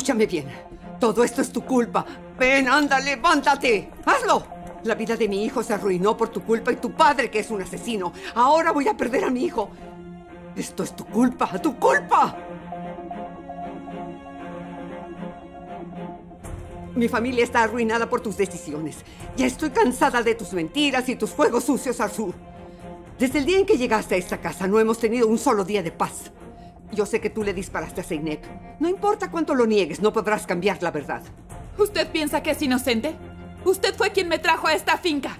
Escúchame bien. Todo esto es tu culpa. Ven, anda, levántate. Hazlo. La vida de mi hijo se arruinó por tu culpa y tu padre, que es un asesino. Ahora voy a perder a mi hijo. Esto es tu culpa, tu culpa. Mi familia está arruinada por tus decisiones. Ya estoy cansada de tus mentiras y tus juegos sucios, Arzu. Desde el día en que llegaste a esta casa no hemos tenido un solo día de paz. Yo sé que tú le disparaste a Zeynep. No importa cuánto lo niegues, no podrás cambiar la verdad. ¿Usted piensa que es inocente? Usted fue quien me trajo a esta finca.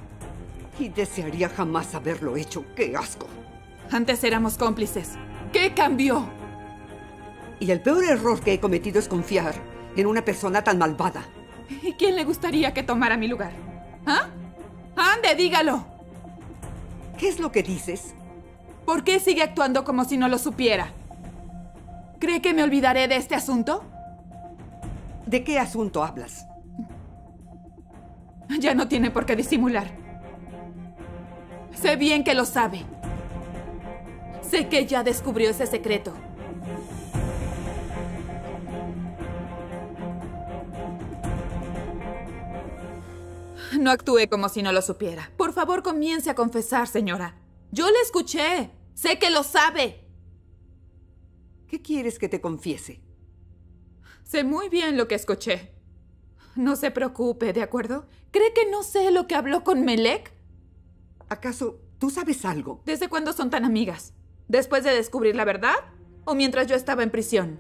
Y desearía jamás haberlo hecho. ¡Qué asco! Antes éramos cómplices. ¿Qué cambió? Y el peor error que he cometido es confiar en una persona tan malvada. ¿Y quién le gustaría que tomara mi lugar? ¿Ah? ¡Ande, dígalo! ¿Qué es lo que dices? ¿Por qué sigue actuando como si no lo supiera? ¿Cree que me olvidaré de este asunto? ¿De qué asunto hablas? Ya no tiene por qué disimular. Sé bien que lo sabe. Sé que ya descubrió ese secreto. No actúe como si no lo supiera. Por favor, comience a confesar, señora. Yo le escuché. Sé que lo sabe. ¿Qué quieres que te confiese? Sé muy bien lo que escuché. No se preocupe, ¿de acuerdo? ¿Cree que no sé lo que habló con Melek? ¿Acaso tú sabes algo? ¿Desde cuándo son tan amigas? ¿Después de descubrir la verdad? ¿O mientras yo estaba en prisión?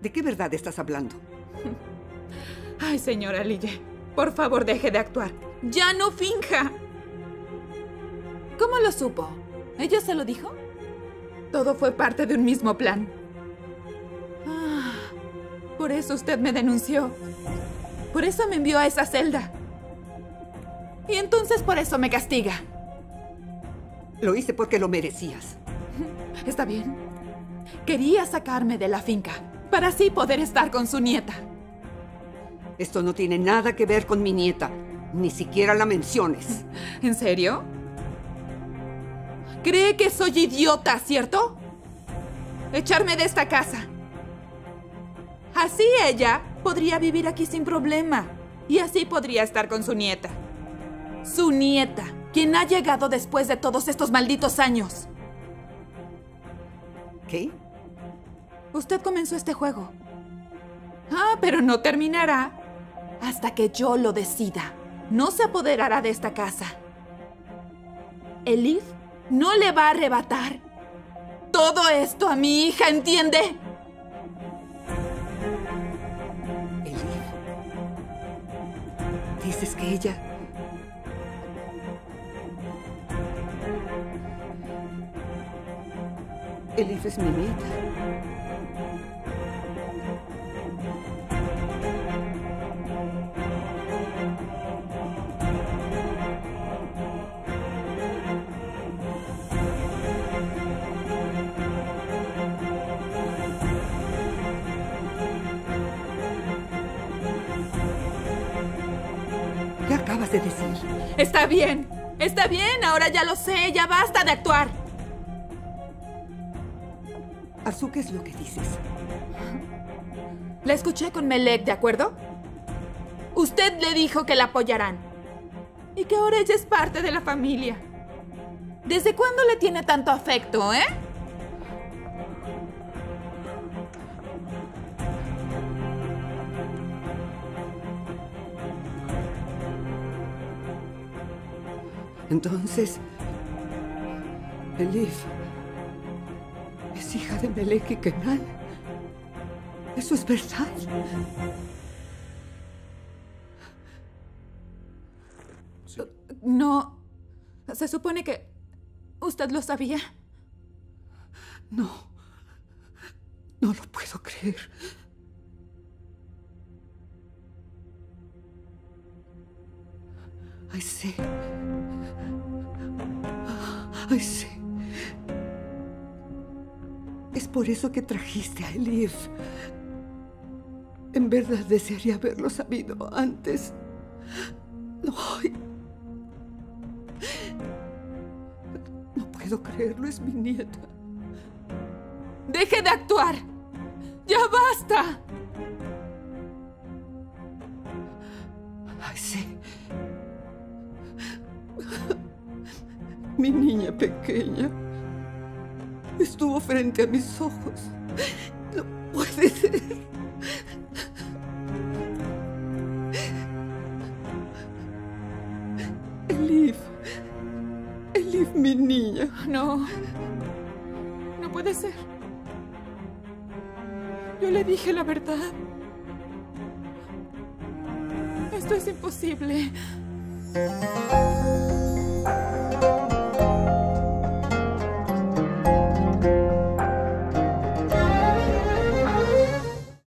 ¿De qué verdad estás hablando? Ay, señora Lille, por favor deje de actuar. ¡Ya no finja! ¿Cómo lo supo? ¿Ella se lo dijo? Todo fue parte de un mismo plan. Por eso usted me denunció. Por eso me envió a esa celda. Y entonces por eso me castiga. Lo hice porque lo merecías. Está bien. Quería sacarme de la finca para así poder estar con su nieta. Esto no tiene nada que ver con mi nieta. Ni siquiera la menciones. ¿En serio? ¿Cree que soy idiota, cierto? Echarme de esta casa. Así ella podría vivir aquí sin problema. Y así podría estar con su nieta. Su nieta, quien ha llegado después de todos estos malditos años. ¿Qué? Usted comenzó este juego. Ah, pero no terminará hasta que yo lo decida. No se apoderará de esta casa. Elif no le va a arrebatar todo esto a mi hija, ¿entiende? Dices que ella... Elif es mi nieta. De decir? Está bien, está bien, ahora ya lo sé, ya basta de actuar. ¿qué es lo que dices? La escuché con Melek, ¿de acuerdo? Usted le dijo que la apoyarán. Y que ahora ella es parte de la familia. ¿Desde cuándo le tiene tanto afecto, eh? Entonces, Elif es hija de Melek y Kenan. Eso es verdad. No. Se supone que... ¿Usted lo sabía? No. No lo puedo creer. Ay, sí. Ay, sí. Es por eso que trajiste a Elif. En verdad desearía haberlo sabido antes. No. No puedo creerlo, es mi nieta. ¡Deje de actuar! ¡Ya basta! Ay, sí. Mi niña pequeña estuvo frente a mis ojos. No puede ser. Elif. Elif, mi niña. No. No puede ser. Yo le dije la verdad. Esto es imposible.